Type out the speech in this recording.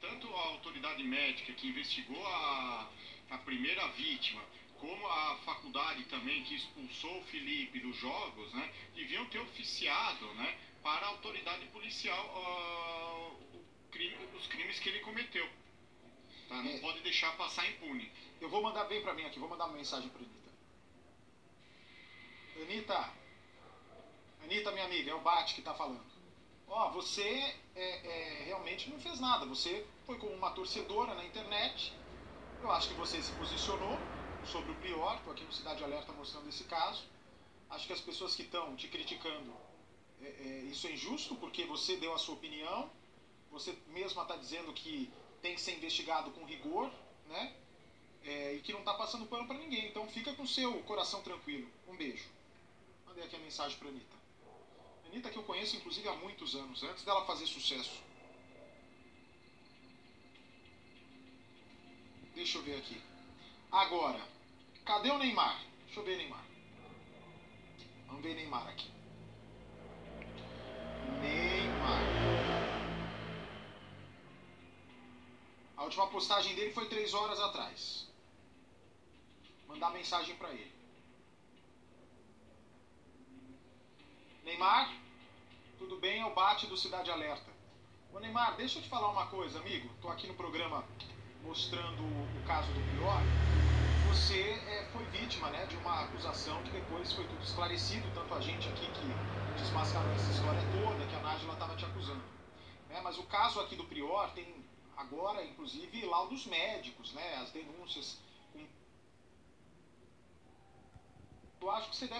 tanto a autoridade médica que investigou a, a primeira vítima, como a faculdade também que expulsou o Felipe dos jogos, né, deviam ter oficiado né, para a autoridade policial uh, crime, os crimes que ele cometeu. Tá? Não é. pode deixar passar impune. Eu vou mandar bem para mim aqui, vou mandar uma mensagem para Anitta. Anitta, Anitta, minha amiga, é o Bate que está falando. Ó, oh, você é, é, realmente não fez nada. Você foi como uma torcedora na internet. Eu acho que você se posicionou sobre o pior. Estou aqui no Cidade Alerta mostrando esse caso. Acho que as pessoas que estão te criticando, é, é, isso é injusto, porque você deu a sua opinião. Você mesma está dizendo que tem que ser investigado com rigor, né? É, e que não está passando pano para ninguém. Então fica com seu coração tranquilo. Um beijo. Mandei aqui a mensagem para Anitta. Anitta que eu conheço inclusive há muitos anos, antes dela fazer sucesso. Deixa eu ver aqui. Agora, cadê o Neymar? Deixa eu ver Neymar. Vamos ver Neymar aqui. Neymar. A última postagem dele foi três horas atrás. Mandar mensagem para ele. Neymar, tudo bem? É o Bate do Cidade Alerta. Ô Neymar, deixa eu te falar uma coisa, amigo. Estou aqui no programa mostrando o caso do pior. Você é, foi vítima né, de uma acusação que depois foi tudo esclarecido, tanto a gente aqui que desmascarou essa história toda, que a Nájila estava te acusando. Né, mas o caso aqui do Prior tem agora, inclusive, laudos médicos, né, as denúncias. Eu acho que você deve